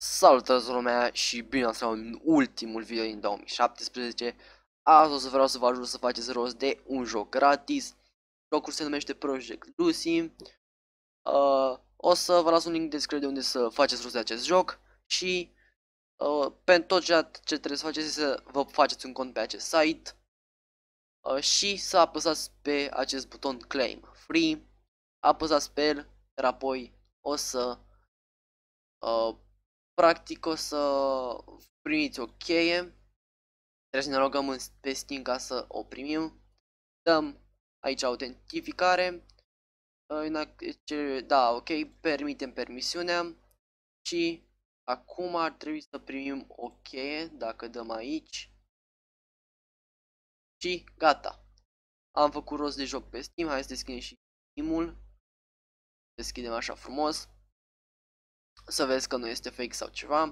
Salutare lumea și bine ați în ultimul video din 2017 Azi o să vreau să vă ajut să faceți rost de un joc gratis. Jocul se numește Project Lucy. Uh, O să vă las un link în descriere de unde să faceți rost de acest joc Și uh, pentru tot ceea ce trebuie să faceți să vă faceți un cont pe acest site uh, Și să apăsați pe acest buton Claim Free. Apăsați pe el, iar apoi o să uh, practic o să primiți o cheie. Trebuie să ne logăm pe Steam ca să o primim. Dăm aici autentificare. Da, ok, permitem permisiunea. Și acum ar trebui să primim o cheie dacă dăm aici. Și gata. Am făcut rost de joc pe Steam. Hai să deschidem și Steam-ul. Deschidem așa frumos să vezi că nu este fake sau ceva.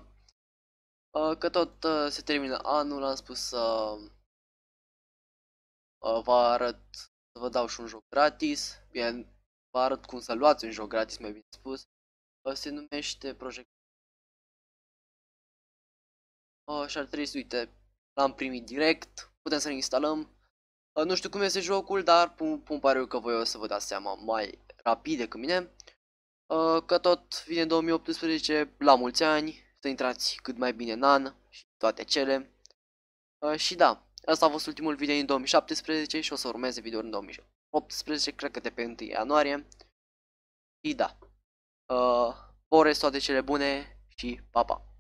Uh, că tot uh, se termină anul, am spus să uh, vă arăt, să vă dau și un joc gratis. Bine, vă arăt cum să luați un joc gratis, mai bine spus. Se numește Project și ar trebui să uite, l-am primit direct, putem să-l instalăm. Nu știu cum este jocul, dar pun, pun pare eu că voi o să vă dați seama mai rapid decât mine. Uh, că tot vine 2018, la mulți ani, să intrați cât mai bine în an și toate cele. Uh, și da, asta a fost ultimul video din 2017 și o să urmeze video în 2018, cred că de pe 1 ianuarie. Și da, uh, vă urez toate cele bune și pa, pa!